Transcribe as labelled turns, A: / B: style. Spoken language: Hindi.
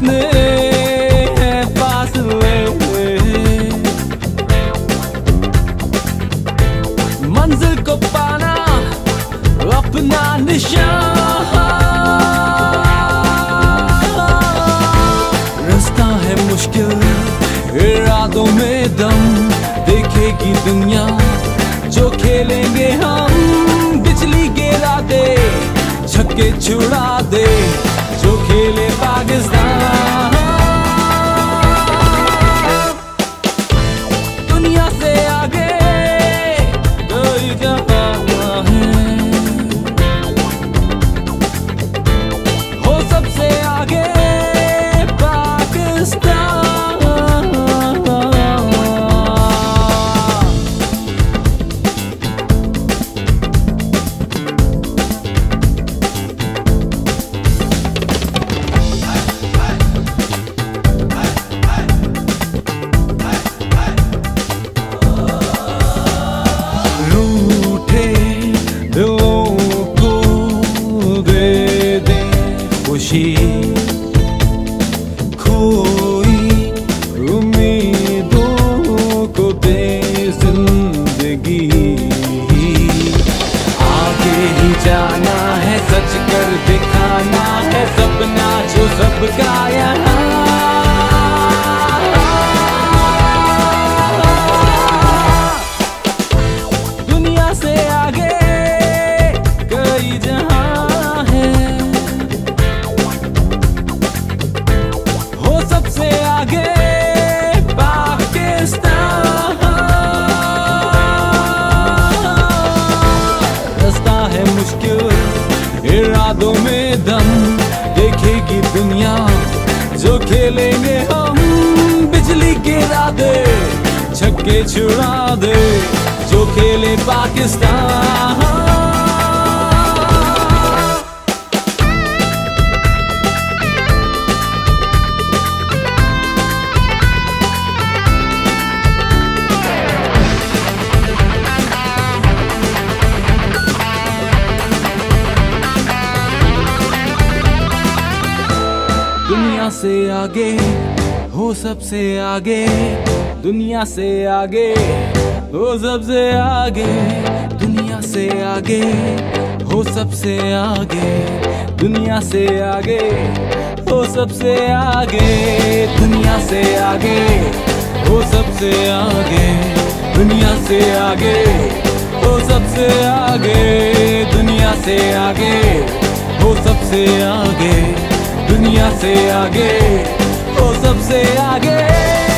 A: कितने हैं पास में मंजिल को पाना अपना निशान। रास्ता है मुश्किल, इरादों में दम। देखेगी दुनिया, जो खेलेंगे हम। बिजली गिरा दे छक्के छुड़ा दे, जो खेले पाकिस्तान। ही जाना है सच कर दिखाना है सपना जो सबका यहाँ इरादों में दम देखेगी दुनिया, जो खेलेंगे हम। बिजली गिरा दे छक्के छुड़ा दे, जो खेले पाकिस्तान। से आगे, हो सबसे आगे, दुनिया से आगे, हो सबसे आगे, दुनिया से आगे, हो सबसे आगे, दुनिया से आगे, हो सबसे आगे, दुनिया से आगे, हो सबसे आगे, दुनिया से आगे, हो सबसे आगे, दुनिया से आगे, हो सबसे आगे। दुनिया से आगे वो सबसे आगे।